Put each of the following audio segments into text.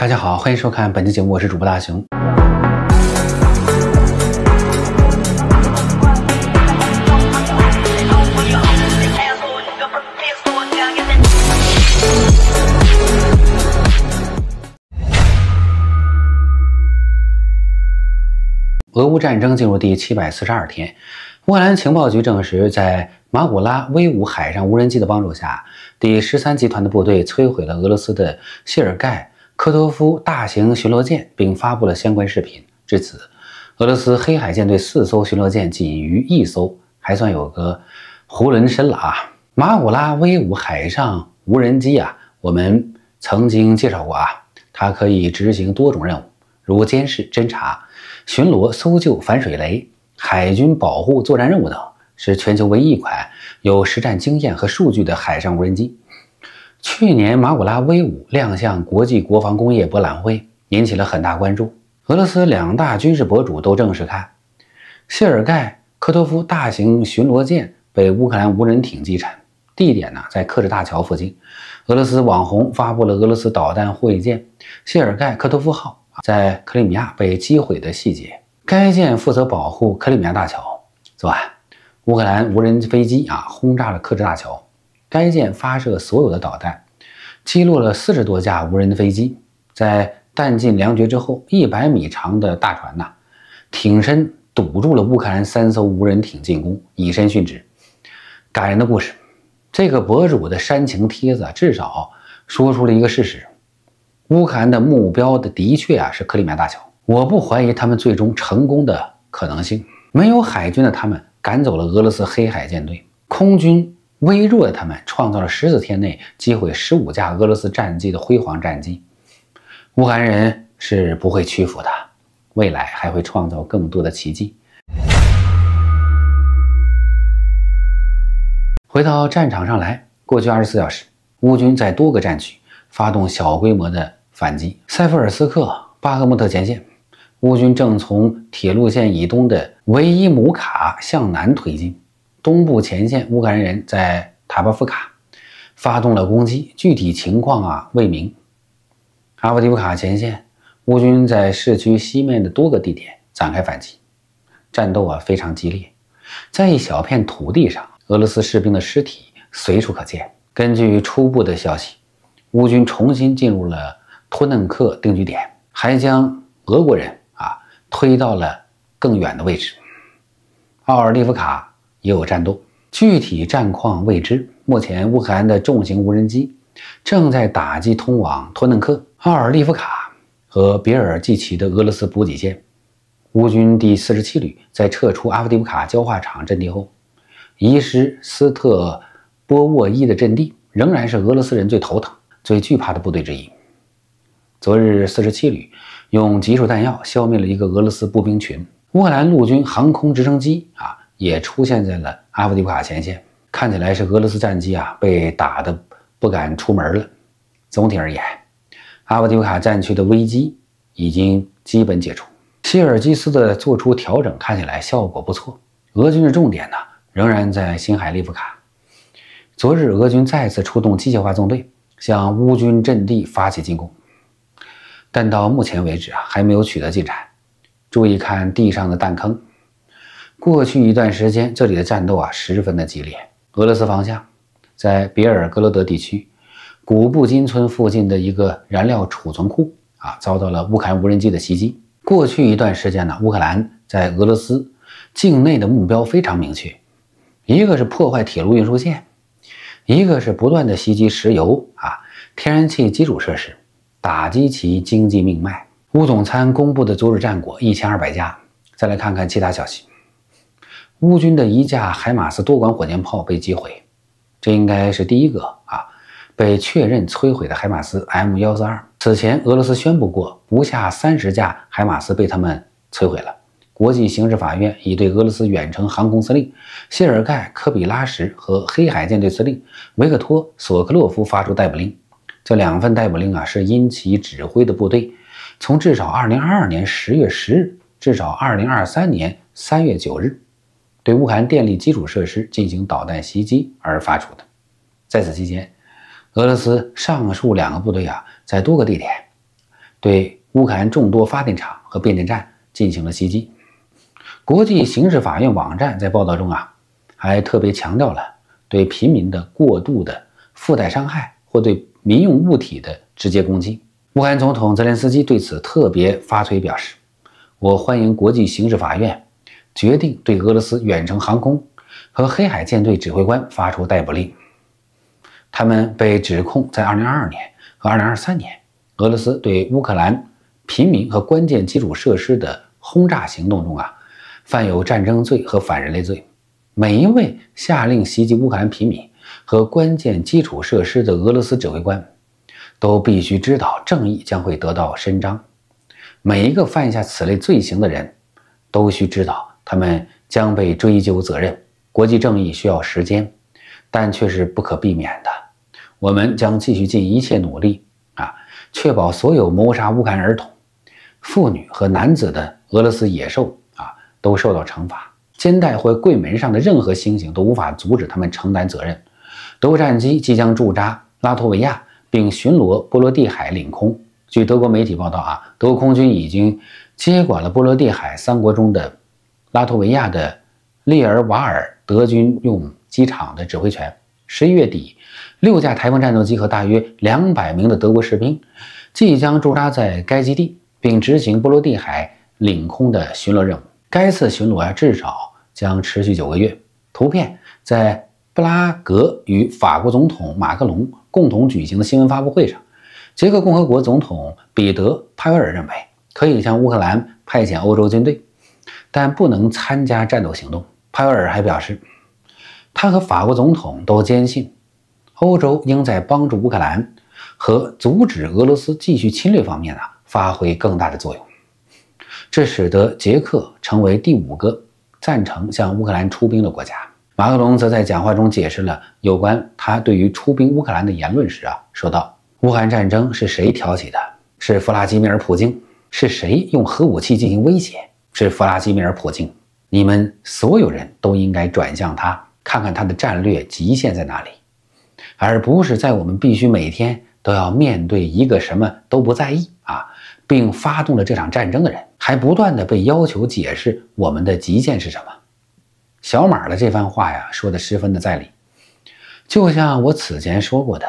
大家好，欢迎收看本期节目，我是主播大熊。俄乌战争进入第七百四十二天，乌克兰情报局证实，在马古拉威武海上无人机的帮助下，第十三集团的部队摧毁了俄罗斯的谢尔盖科托夫大型巡逻舰，并发布了相关视频。至此，俄罗斯黑海舰队四艘巡逻舰仅余一艘，还算有个囫囵身了啊！马古拉威武海上无人机啊，我们曾经介绍过啊，它可以执行多种任务，如监视、侦察。巡逻、搜救、反水雷、海军保护作战任务等，是全球唯一一款有实战经验和数据的海上无人机。去年，马古拉威武亮相国际国防工业博览会，引起了很大关注。俄罗斯两大军事博主都正式看，谢尔盖科托夫大型巡逻舰被乌克兰无人艇击沉，地点呢在克什大桥附近。俄罗斯网红发布了俄罗斯导弹护卫舰谢尔盖科托夫号。在克里米亚被击毁的细节。该舰负责保护克里米亚大桥。昨晚，乌克兰无人飞机啊轰炸了克什大桥。该舰发射所有的导弹，击落了四十多架无人飞机。在弹尽粮绝之后，一百米长的大船呐，挺身堵住了乌克兰三艘无人艇进攻，以身殉职。感人的故事。这个博主的煽情帖子至少说出了一个事实。乌克兰的目标的的确啊是克里米亚大桥，我不怀疑他们最终成功的可能性。没有海军的他们赶走了俄罗斯黑海舰队，空军微弱的他们创造了十四天内击毁十五架俄罗斯战机的辉煌战绩。乌克兰人是不会屈服的，未来还会创造更多的奇迹。回到战场上来，过去二十四小时，乌军在多个战区发动小规模的。反击塞夫尔斯克巴赫穆特前线，乌军正从铁路线以东的维伊姆卡向南推进。东部前线，乌克兰人在塔巴夫卡发动了攻击，具体情况啊未明。阿夫迪夫卡前线，乌军在市区西面的多个地点展开反击，战斗啊非常激烈。在一小片土地上，俄罗斯士兵的尸体随处可见。根据初步的消息，乌军重新进入了。托嫩克定居点还将俄国人啊推到了更远的位置。奥尔利夫卡也有战斗，具体战况未知。目前，乌克兰的重型无人机正在打击通往托嫩克、奥尔利夫卡和别尔季奇的俄罗斯补给线。乌军第四十七旅在撤出阿夫迪夫卡焦化厂阵地后，遗失斯特波沃伊的阵地，仍然是俄罗斯人最头疼、最惧怕的部队之一。昨日，四十七旅用集束弹药消灭了一个俄罗斯步兵群。乌克兰陆军航空直升机啊，也出现在了阿夫迪卡前线。看起来是俄罗斯战机啊被打的不敢出门了。总体而言，阿夫迪夫卡战区的危机已经基本解除。希尔基斯的做出调整看起来效果不错。俄军的重点呢仍然在新海利夫卡。昨日，俄军再次出动机械化纵队向乌军阵地发起进攻。但到目前为止啊，还没有取得进展。注意看地上的弹坑。过去一段时间，这里的战斗啊十分的激烈。俄罗斯方向，在别尔格罗德地区古布金村附近的一个燃料储存库啊，遭到了乌克兰无人机的袭击。过去一段时间呢，乌克兰在俄罗斯境内的目标非常明确，一个是破坏铁路运输线，一个是不断的袭击石油啊、天然气基础设施。打击其经济命脉。乌总参公布的昨日战果一千二百家。再来看看其他消息。乌军的一架海马斯多管火箭炮被击毁，这应该是第一个啊被确认摧毁的海马斯 M 幺四二。此前俄罗斯宣布过，不下三十架海马斯被他们摧毁了。国际刑事法院已对俄罗斯远程航空司令谢尔盖科比拉什和黑海舰队司令维克托索克洛夫发出逮捕令。这两份逮捕令啊，是因其指挥的部队从至少2022年10月10日至少2023年3月9日对乌克兰电力基础设施进行导弹袭击而发出的。在此期间，俄罗斯上述两个部队啊，在多个地点对乌克兰众多发电厂和变电站进行了袭击。国际刑事法院网站在报道中啊，还特别强调了对平民的过度的附带伤害或对民用物体的直接攻击。乌克兰总统泽连斯基对此特别发推表示：“我欢迎国际刑事法院决定对俄罗斯远程航空和黑海舰队指挥官发出逮捕令。他们被指控在2022年和2023年俄罗斯对乌克兰平民和关键基础设施的轰炸行动中啊。”犯有战争罪和反人类罪，每一位下令袭击乌克兰平民和关键基础设施的俄罗斯指挥官，都必须知道正义将会得到伸张。每一个犯下此类罪行的人，都需知道他们将被追究责任。国际正义需要时间，但却是不可避免的。我们将继续尽一切努力啊，确保所有谋杀乌克兰儿童、妇女和男子的俄罗斯野兽啊。都受到惩罚，肩带或柜门上的任何星星都无法阻止他们承担责任。德国战机即将驻扎拉脱维亚，并巡逻波罗的海领空。据德国媒体报道，啊，德国空军已经接管了波罗的海三国中的拉脱维亚的列尔瓦尔德军用机场的指挥权。十一月底，六架台风战斗机和大约两百名的德国士兵即将驻扎在该基地，并执行波罗的海领空的巡逻任务。该次巡逻啊，至少将持续九个月。图片在布拉格与法国总统马克龙共同举行的新闻发布会上，捷克共和国总统彼得·帕维尔认为可以向乌克兰派遣欧洲军队，但不能参加战斗行动。帕维尔还表示，他和法国总统都坚信，欧洲应在帮助乌克兰和阻止俄罗斯继续侵略方面啊发挥更大的作用。这使得捷克成为第五个赞成向乌克兰出兵的国家。马克龙则在讲话中解释了有关他对于出兵乌克兰的言论时啊，说道：“乌克兰战争是谁挑起的？是弗拉基米尔·普京。是谁用核武器进行威胁？是弗拉基米尔·普京。你们所有人都应该转向他，看看他的战略极限在哪里，而不是在我们必须每天都要面对一个什么都不在意啊。”并发动了这场战争的人，还不断的被要求解释我们的极限是什么。小马的这番话呀，说的十分的在理。就像我此前说过的，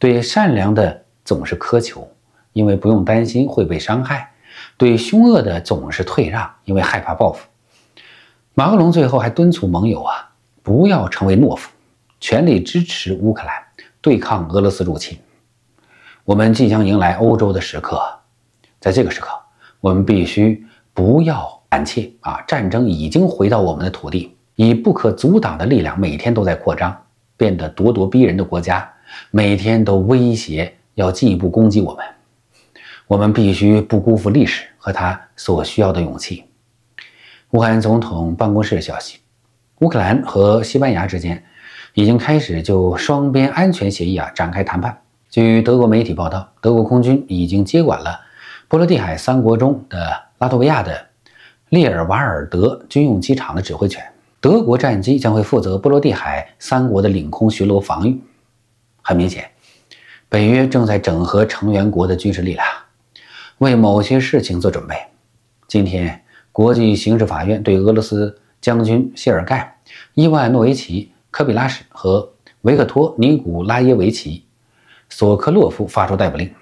对善良的总是苛求，因为不用担心会被伤害；对凶恶的总是退让，因为害怕报复。马克龙最后还敦促盟友啊，不要成为懦夫，全力支持乌克兰对抗俄罗斯入侵。我们即将迎来欧洲的时刻。在这个时刻，我们必须不要胆怯啊！战争已经回到我们的土地，以不可阻挡的力量，每天都在扩张，变得咄咄逼人的国家，每天都威胁要进一步攻击我们。我们必须不辜负历史和他所需要的勇气。乌克兰总统办公室消息，乌克兰和西班牙之间已经开始就双边安全协议啊展开谈判。据德国媒体报道，德国空军已经接管了。波罗的海三国中的拉脱维亚的列尔瓦尔德军用机场的指挥权，德国战机将会负责波罗的海三国的领空巡逻防御。很明显，北约正在整合成员国的军事力量，为某些事情做准备。今天，国际刑事法院对俄罗斯将军谢尔盖·伊万诺维奇·科比拉什和维克托·尼古拉耶维奇·索科洛夫发出逮捕令。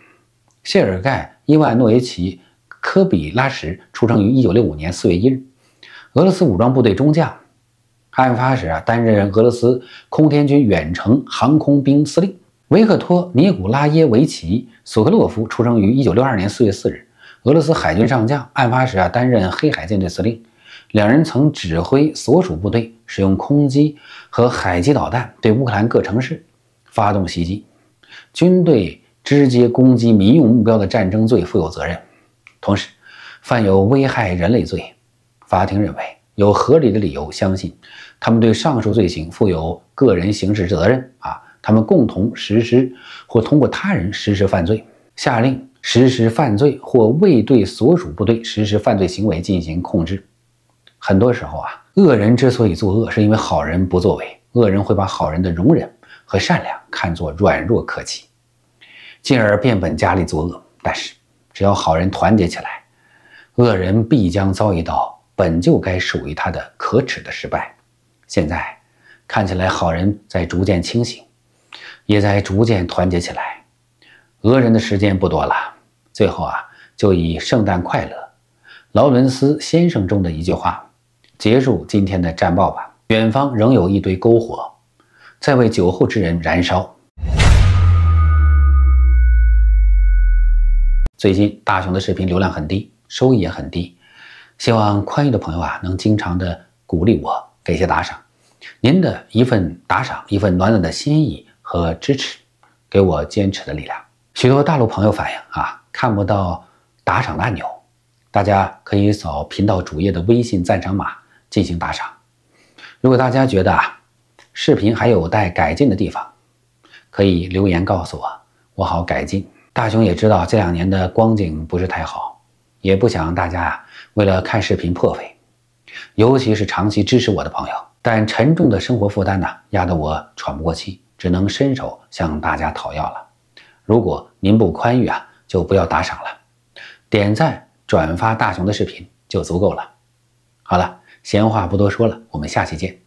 谢尔盖。伊万诺维奇·科比拉什出生于1965年4月1日，俄罗斯武装部队中将。案发时啊，担任俄罗斯空天军远程航空兵司令。维克托·尼古拉耶维奇·索科洛夫出生于1962年4月4日，俄罗斯海军上将。案发时啊，担任黑海舰队司令。两人曾指挥所属部队使用空机和海基导弹对乌克兰各城市发动袭击。军队。直接攻击民用目标的战争罪负有责任，同时犯有危害人类罪。法庭认为有合理的理由相信，他们对上述罪行负有个人刑事责任。啊，他们共同实施或通过他人实施犯罪，下令实施犯罪或未对所属部队实施犯罪行为进行控制。很多时候啊，恶人之所以作恶，是因为好人不作为。恶人会把好人的容忍和善良看作软弱可欺。进而变本加厉作恶，但是只要好人团结起来，恶人必将遭遇到本就该属于他的可耻的失败。现在看起来，好人在逐渐清醒，也在逐渐团结起来。恶人的时间不多了。最后啊，就以“圣诞快乐，劳伦斯先生”中的一句话结束今天的战报吧。远方仍有一堆篝火，在为酒后之人燃烧。最近大雄的视频流量很低，收益也很低，希望宽裕的朋友啊能经常的鼓励我，给些打赏。您的一份打赏，一份暖暖的心意和支持，给我坚持的力量。许多大陆朋友反映啊，看不到打赏的按钮，大家可以扫频道主页的微信赞赏码进行打赏。如果大家觉得啊，视频还有待改进的地方，可以留言告诉我，我好改进。大雄也知道这两年的光景不是太好，也不想让大家啊为了看视频破费，尤其是长期支持我的朋友。但沉重的生活负担呢，压得我喘不过气，只能伸手向大家讨要了。如果您不宽裕啊，就不要打赏了，点赞转发大雄的视频就足够了。好了，闲话不多说了，我们下期见。